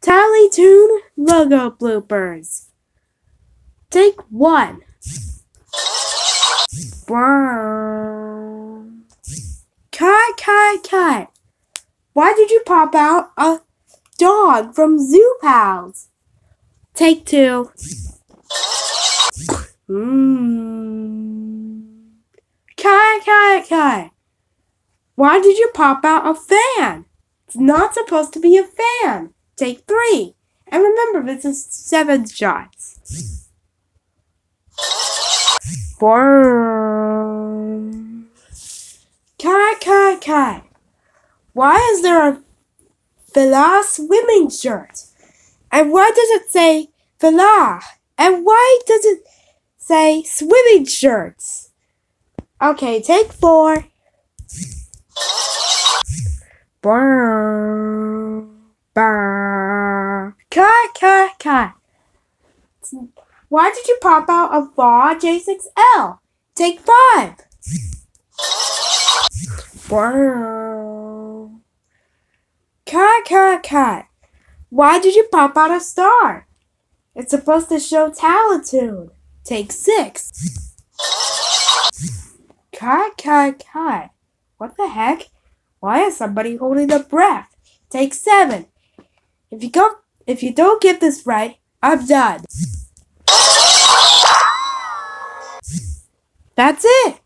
Teletoon logo bloopers. Take one. Cut, cut, cut. Why did you pop out a dog from Zoo Pals? Take two. Mmm. Cut, cut, cut. Why did you pop out a fan? It's not supposed to be a fan. Take three. And remember, this is seven shots. Brrrr. Cut, cut, cut. Why is there a Fila swimming shirt? And why does it say Fila? And why does it say swimming shirts? Okay, take four. Brrr. Brrr. Cut, cut, cut. Why did you pop out a VAW J6L? Take five. Brrr. Cut, cut, cut. Why did you pop out a star? It's supposed to show Talitude. Take six. Cut, cut, cut. What the heck? Why is somebody holding their breath? Take seven. If you go, if you don't get this right, I'm done. That's it.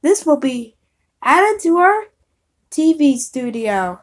This will be added to our TV studio.